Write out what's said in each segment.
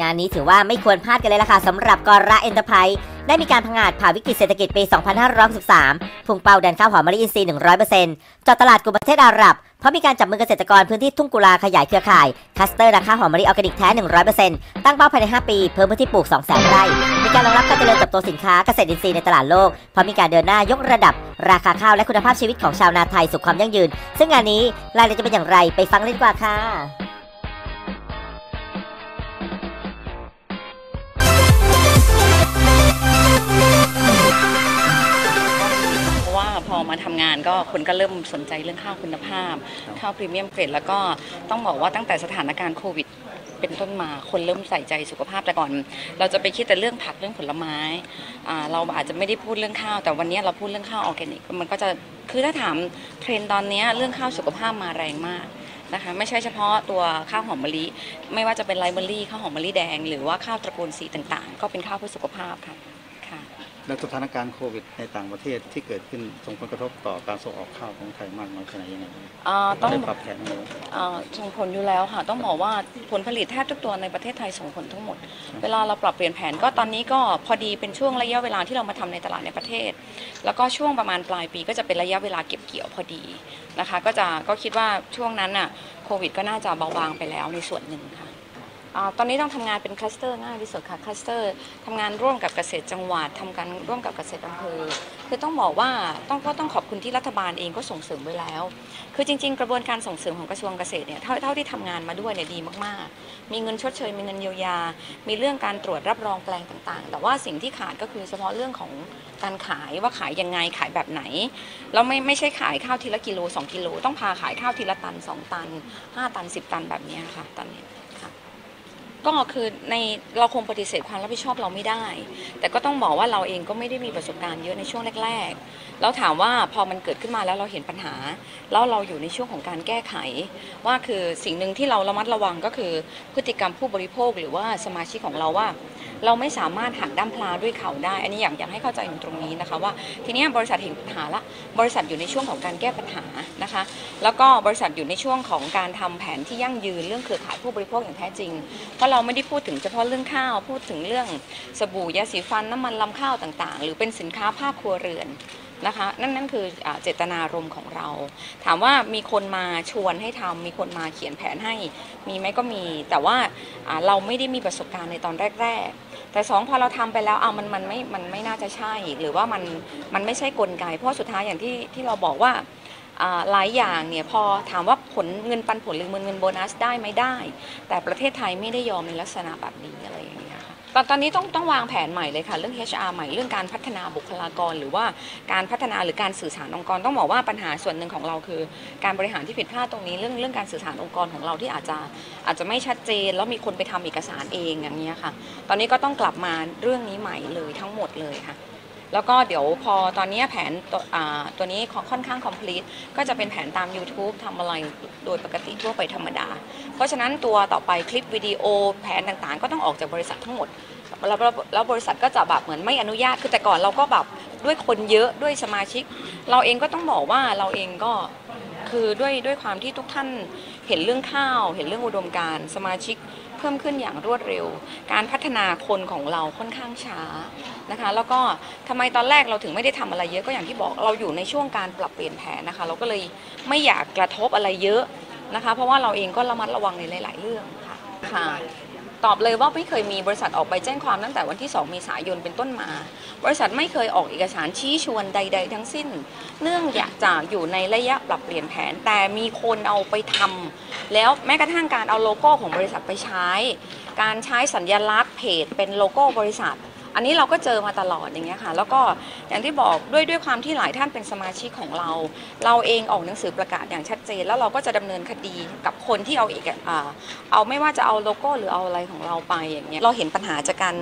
งานนี้ถือว่าไม่ควรพลาดกันเลยล่ะค่ะสำหรับกอระเอ็นเตอร์ไพรส์ได้มีการพังงาดผ่าวิกฤตเศรษฐกิจปี 2563พุ่งเป้าดันข้าวหอมมะลิอินทรีย์ 100%เจาะตลาดกลุ่มประเทศอาหรับ เพราะมีการจับมือเกษตรกรพื้นที่ทุ่งกุลาขยายเครือข่าย cluster ราคาหอมมะลิออร์แกนิกแท้ 100%ตั้งเป้าภายใน 5 ปี เพิ่มพื้นที่ปลูก 200,000 ไร่ มีการรองรับการเจริญเติบโตสินค้าเกษตรอินทรีย์ในตลาดโลก เพราะมีการเดินหน้ายกระดับ ราคาข้าวและคุณภาพชีวิตของชาวนาไทยสู่ความยั่งยืน ซึ่งงานนี้รายละเอียดจะเป็นอย่างไรไปฟังเลยดีกว่าค่ะ มาทำงานก็คนก็เริ่มสนใจเรื่องข้าวคุณภาพ ข้าว premium grade แล้วก็ต้องบอกว่าตั้งแต่สถานการณ์โควิดเป็นต้นมาคนเริ่มใส่ใจสุขภาพแต่ก่อน เราจะไปคิดแต่เรื่องผักเรื่องผลไม้อ่าเราอาจจะไม่ได้พูดเรื่องข้าว แต่วันนี้เราพูดเรื่องข้าวออร์แกนิกมันก็จะคือถ้าถามเทรนด์ตอนนี้เรื่องข้าวสุขภาพมาแรงมากนะคะไม่ใช่เฉพาะตัวข้าวหอมมะลิ ไม่ว่าจะเป็นไรซ์เบอร์รี่ข้าวหอมมะลิแดง หรือว่าข้าวตระกูลสีต่างๆ ก็เป็นข้าวเพื่อสุขภาพค่ะค่ะ แล้วสถานการณ์โควิดในต่างประเทศที่เกิดขึ้นส่งผลกระทบต่อการส่งออกข้าวของไทยมากน้อยแค่ไหนยังไงบ้างอ่าต้องได้ปรับแผนไหมเอ่อส่งผลอยู่แล้วค่ะ ต้องบอกว่าผลผลิตแทบทุกตัวในประเทศไทยส่งผลทั้งหมด เวลาเราปรับเปลี่ยนแผนก็ตอนนี้ก็พอดีเป็นช่วงระยะเวลาที่เรามาทำในตลาดในประเทศ แล้วก็ช่วงประมาณปลายปีก็จะเป็นระยะเวลาเก็บเกี่ยวพอดีนะคะ ก็จะก็คิดว่าช่วงนั้นน่ะโควิด ก็น่าจะเบาบางไปแล้วในส่วนหนึ่งค่ะอ่า ตอนนี้ต้องทำงานเป็น cluster ง่ายที่สุดค่ะ cluster ทำงานร่วมกับเกษตรจังหวัดทำการร่วมกับเกษตรอำเภอคือต้องบอกว่าต้องก็ต้องขอบคุณที่รัฐบาลเองก็ส่งเสริมไว้แล้ว คือจริง ๆ กระบวนการส่งเสริมของกระทรวงเกษตรเนี่ยเท่าที่ทำงานมาด้วยเนี่ยดีมากๆ มีเงินชดเชยมีเงินเยียวยา มีเรื่องการตรวจรับรองแปลงต่างๆ แต่ว่าสิ่งที่ขาดก็คือเฉพาะเรื่องของการขายว่าขายยังไงขายแบบไหนแล้วไม่ไม่ใช่ขายข้าวทีละกิโล2กิโลต้องพาขายข้าวทีละตัน 2 ตัน 5 ตัน 10 ตันแบบนี้ค่ะตอนนี้ ก็คือในเราคงปฏิเสธความรับผิดชอบเราไม่ได้ แต่ก็ต้องบอกว่าเราเองก็ไม่ได้มีประสบการณ์เยอะในช่วงแรกๆแล้วถามว่าพอมันเกิดขึ้นมาแล้วเราเห็นปัญหา แล้วเราอยู่ในช่วงของการแก้ไข ว่าคือสิ่งหนึ่งที่เราระมัดระวังก็คือพฤติกรรมผู้บริโภคหรือว่าสมาชิกของเราว่า เราไม่สามารถหักด้ามพลาด้วยเขาได้ อันนี้อยากอยากให้เข้าใจตรงนี้นะคะว่าทีนี้บริษัทเห็นปัญหาละบริษัทอยู่ในช่วงของการแก้ปัญหานะคะ แล้วก็บริษัทอยู่ในช่วงของการทำแผนที่ยั่งยืนเรื่องเครือข่ายผู้บริโภคอย่างแท้จริง เพราะเราไม่ได้พูดถึงเฉพาะเรื่องข้าวพูดถึงเรื่องสบู่ยาสีฟันน้ำมันลำข้าวต่างๆ หรือเป็นสินค้าภาคครัวเรือน นะคะนั่นนั่นคืออเจตนารมณ์ของเรา ถามว่ามีคนมาชวนให้ทำมีคนมาเขียนแผนให้ มีไหมก็มี แต่ว่าเราไม่ได้มีประสบการณ์ในตอนแรก ๆ แต่สองพอเราทำไปแล้วเอามันมันไม่มันไม่น่าจะใช่ หรือว่ามันมันไม่ใช่กลไก เพราะสุดท้ายอย่างที่ที่เราบอกว่าหลายอย่างเนี่ยพอถามว่าผลเงินปันผลหรือเงินเงินโบนัสได้ไหมได้ แต่ประเทศไทยไม่ได้ยอมในลักษณะแบบนี้อะไรอย่างเงี้ย ตอนตอนนี้ต้องต้องวางแผนใหม่เลยค่ะ เรื่อง HR ใหม่เรื่องการพัฒนาบุคลากร หรือว่าการพัฒนาหรือการสื่อสารองค์กร ต้องบอกว่าปัญหาส่วนหนึ่งของเราคือ การบริหารที่ผิดพลาดตรงนี้เรื่องเรื่องการสื่อสารองค์กรของเราที่อาจจะอาจจะไม่ชัดเจน แล้วมีคนไปทำเอกสารเองอย่างเงี้ยค่ะ ตอนนี้ก็ต้องกลับมาเรื่องนี้ใหม่เลยทั้งหมดเลยค่ะ แล้วก็เดี๋ยวพอตอนนี้แผนตัวตัวนี้ค่อนข้าง complete ก็จะเป็นแผนตาม YouTube ทำอะไรโดยปกติทั่วไปธรรมดา เพราะฉะนั้นตัวต่อไปคลิปวิดีโอแผนต่างๆ ก็ต้องออกจากบริษัททั้งหมดแล้วแล้วแล้วบริษัทก็จะแบบเหมือนไม่อนุญาตคือแต่ก่อนเราก็แบบด้วยคนเยอะด้วยสมาชิก เราเองก็ต้องบอกว่าเราเองก็คือด้วยด้วยความที่ทุกท่านเห็นเรื่องข้าว เห็นเรื่องอุดมการสมาชิก เพิ่มขึ้นอย่างรวดเร็ว การพัฒนาคนของเราค่อนข้างช้านะคะ แล้วก็ทำไมตอนแรกเราถึงไม่ได้ทำอะไรเยอะก็อย่างที่บอกเราอยู่ในช่วงการปรับเปลี่ยนแผนนะคะ เราก็เลยไม่อยากกระทบอะไรเยอะนะคะ เพราะว่าเราเองก็ระมัดระวังในหลาย ๆ เรื่องค่ะค่ะ ตอบเลยว่าไม่เคยมีบริษัทออกใบแจ้งความตั้งแต่วันที่ 2 เมษายนเป็นต้นมา บริษัทไม่เคยออกเอกสารชี้ชวนใด ๆ ทั้งสิ้น เนื่องจากอยู่ในระยะปรับเปลี่ยนแผน แต่มีคนเอาไปทำแล้วแม้กระทั่งการเอาโลโก้ของบริษัทไปใช้ การใช้สัญลักษณ์เพจเป็นโลโก้บริษัท อันนี้เราก็เจอมาตลอดอย่างเงี้ยค่ะแล้วก็อย่างที่บอกด้วยด้วยความที่หลายท่านเป็นสมาชิกของเรา เราเองออกหนังสือประกาศอย่างชัดเจน แล้วเราก็จะดำเนินคดีกับคนที่เอาเอกอ่าเอาไม่ว่าจะเอาโลโก้หรือเอาอะไรของเราไปอย่างเงี้ยเราเห็นปัญหาจากการ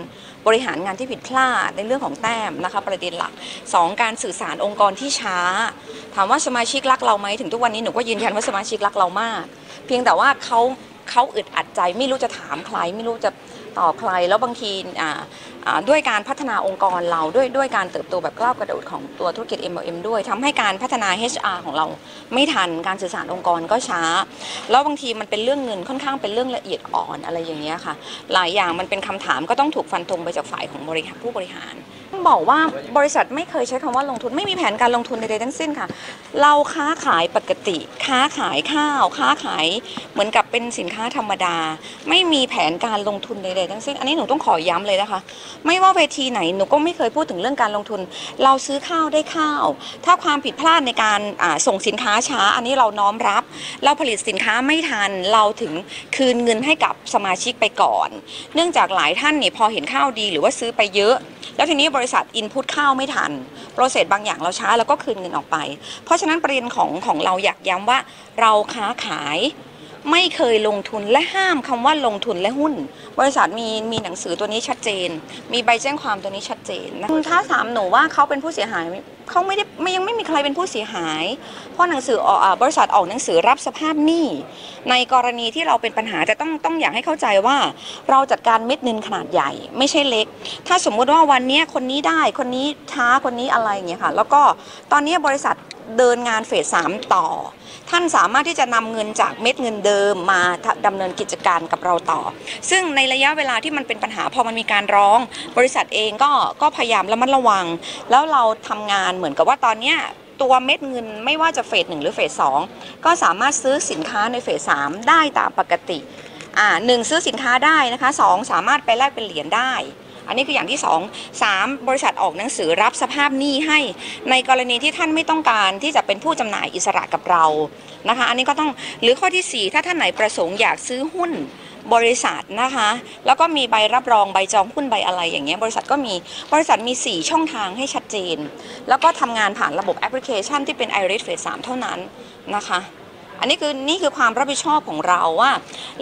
บริหารงานที่ผิดพลาดในเรื่องของแต้มนะคะประเด็นหลักสองการสื่อสารองค์กรที่ช้า ถามว่าสมาชิกรักเราไหมถึงทุกวันนี้หนูก็ยืนยันว่าสมาชิกรักเรามาก เพียงแต่ว่าเขาเขาอึดอัดใจไม่รู้จะถามใครไม่รู้จะตอบใครแล้วบางทีอ่า ด้วยการพัฒนาองค์กรเราด้วยด้วยการเติบโตแบบก้าวกระโดดของตัวธุรกิจ MLM ด้วยทำให้การพัฒนา HR ของเราไม่ทันการสื่อสารองค์กรก็ช้า แล้วบางทีมันเป็นเรื่องเงินค่อนข้างเป็นเรื่องละเอียดอ่อนอะไรอย่างเงี้ยค่ะ หลายอย่างมันเป็นคำถามก็ต้องถูกฟันธงไปจากฝ่ายของบริหารผู้บริหารบอกว่าบริษัทไม่เคยใช้คำว่าลงทุนไม่มีแผนการลงทุนใดๆทั้งสิ้นค่ะ เราค้าขายปกติ ค้าขายข้าว ค้าขายเหมือนกับเป็นสินค้าธรรมดา ไม่มีแผนการลงทุนใดๆทั้งสิ้น อันนี้หนูต้องขอย้ำเลยนะคะไม่ว่าเวทีไหนหนูก็ไม่เคยพูดถึงเรื่องการลงทุน เราซื้อข้าวได้ข้าว ถ้าความผิดพลาดในการส่งสินค้าช้า อันนี้เราน้อมรับ เราผลิตสินค้าไม่ทันเราถึงคืนเงินให้กับสมาชิกไปก่อน เนื่องจากหลายท่านเนี่ยพอเห็นข้าวดีหรือว่าซื้อไปเยอะ แล้วทีนี้บริษัทอินพุตข้าวไม่ทันโปรเซสบางอย่างเราช้าแล้วก็คืนเงินออกไป เพราะฉะนั้นประเด็นของของเราอยากย้ำว่าเราค้าขาย ไม่เคยลงทุนและห้ามคำว่าลงทุนและหุ้น บริษัทมีมีหนังสือตัวนี้ชัดเจน มีใบแจ้งความตัวนี้ชัดเจนนะถ้าถามหนูว่าเขาเป็นผู้เสียหายเขาไม่ได้ไม่ยังไม่มีใครเป็นผู้เสียหาย เพราะหนังสือออบริษัทออกหนังสือรับสภาพหนี้ในกรณีที่เราเป็นปัญหาแต่ต้องต้องอยากให้เข้าใจว่า เราจัดการเม็ดเงินขนาดใหญ่ ไม่ใช่เล็ก ถ้าสมมุติว่าวันนี้คนนี้ได้คนนี้ช้าคนนี้อะไรอย่างเงี้ยค่ะ แล้วก็ตอนนี้บริษัท เดินงานเฟสสามต่อ ท่านสามารถที่จะนำเงินจากเม็ดเงินเดิมมาดำเนินกิจการกับเราต่อ ซึ่งในระยะเวลาที่มันเป็นปัญหาพอมันมีการร้อง บริษัทเองก็ก็พยายามระมัดระวัง แล้วเราทำงานเหมือนกับว่าตอนเนี้ยตัวเม็ดเงินไม่ว่าจะเฟสหนึ่งหรือเฟสสองก็สามารถซื้อสินค้าในเฟสสามได้ตามปกติอ่าหนึ่งซื้อสินค้าได้นะคะสองสามารถไปแลกเป็นเหรียญได้ อันนี้คืออย่างที่สองสามบริษัทออกหนังสือรับสภาพหนี้ให้ในกรณีที่ท่านไม่ต้องการที่จะเป็นผู้จำหน่ายอิสระกับเรานะคะ อันนี้ก็ต้องหรือข้อที่สี่ถ้าท่านไหนประสงค์อยากซื้อหุ้นบริษัทนะคะ แล้วก็มีใบรับรองใบจองหุ้นใบอะไรอย่างเงี้ยบริษัทก็มีบริษัทมี 4 ช่องทางให้ชัดเจน แล้วก็ทำงานผ่านระบบแอปพลิเคชันที่เป็น iRisk Phase 3เท่านั้นนะคะ อันนี้คือนี่คือความรับผิดชอบของเราว่า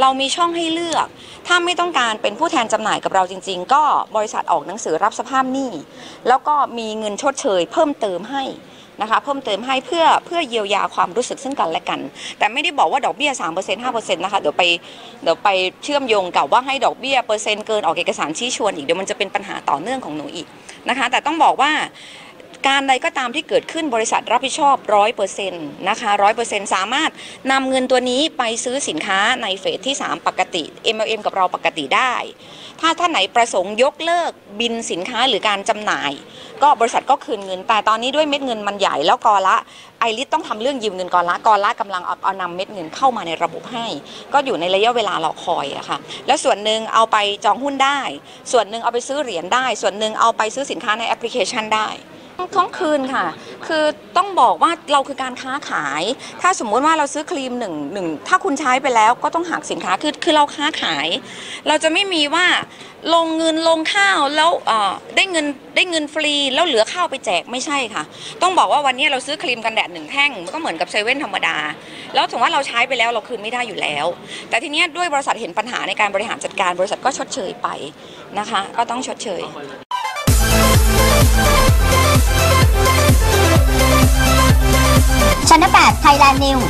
เรามีช่องให้เลือก ถ้าไม่ต้องการเป็นผู้แทนจำหน่ายกับเราจริง ๆ ก็บริษัทออกหนังสือรับสภาพหนี้แล้วก็มีเงินชดเชย เพิ่มเติมให้นะคะเพิ่มเติมให้เพื่อเพื่อเยียวยาความรู้สึกซึ่งกันและกัน แต่ไม่ได้บอกว่าดอกเบี้ย3% 5%นะคะเดี๋ยวไปเดี๋ยวไปเชื่อมโยงกับว่าให้ดอกเบี้ยเปอร์เซ็นต์เกินออกเอกสารชี้ชวนอีกเดี๋ยวมันจะเป็นปัญหาต่อเนื่องของหนูอีกนะคะ แต่ต้องบอกว่า การใดก็ตามที่เกิดขึ้นบริษัทรับผิดชอบร้อยเปอร์เซ็นต์นะคะร้อยเปอร์เซ็นต์สามารถนำเงินตัวนี้ไปซื้อสินค้าในเฟสที่ 3 ปกติ MLM กับเราปกติได้ ถ้าท่านไหนประสงค์ยกเลิกบินสินค้าหรือการจำหน่าย ก็บริษัทก็คืนเงิน แต่ตอนนี้ด้วยเม็ดเงินมันใหญ่แล้วกอละไอริสต้องทำเรื่องยืมเงินกอละกอละกำลังเอาเอานำเม็ดเงินเข้ามาในระบบให้ ก็อยู่ในระยะเวลารอคอยอะค่ะแล้วส่วนหนึ่งเอาไปจองหุ้นได้ ส่วนหนึ่งเอาไปซื้อเหรียญได้ ส่วนหนึ่งเอาไปซื้อสินค้าในแอปพลิเคชันได้ ท้องคืนค่ะ คือต้องบอกว่าเราคือการค้าขาย ถ้าสมมุติว่าเราซื้อครีมหนึ่งหนึ่งถ้าคุณใช้ไปแล้วก็ต้องหักสินค้าคือคือเราค้าขาย เราจะไม่มีว่าลงเงินลงข้าวแล้วเอ่อได้เงินได้เงินฟรีแล้วเหลือข้าวไปแจกไม่ใช่ค่ะ ต้องบอกว่าวันนี้เราซื้อครีมกันแดดหนึ่งแท่งก็เหมือนกับเซเว่นธรรมดา แล้วถึงว่าเราใช้ไปแล้วเราคืนไม่ได้อยู่แล้ว แต่ทีนี้ด้วยบริษัทเห็นปัญหาในการบริหารจัดการบริษัทก็ชดเชยไปนะคะ ก็ต้องชดเชย ช่อง8 Thailand News